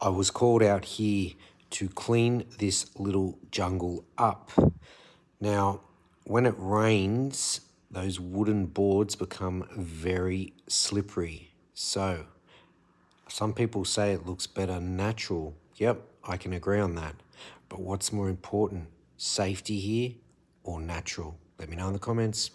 I was called out here to clean this little jungle up. Now, when it rains, those wooden boards become very slippery. So, some people say it looks better natural. Yep, I can agree on that. But what's more important, safety here or natural? Let me know in the comments.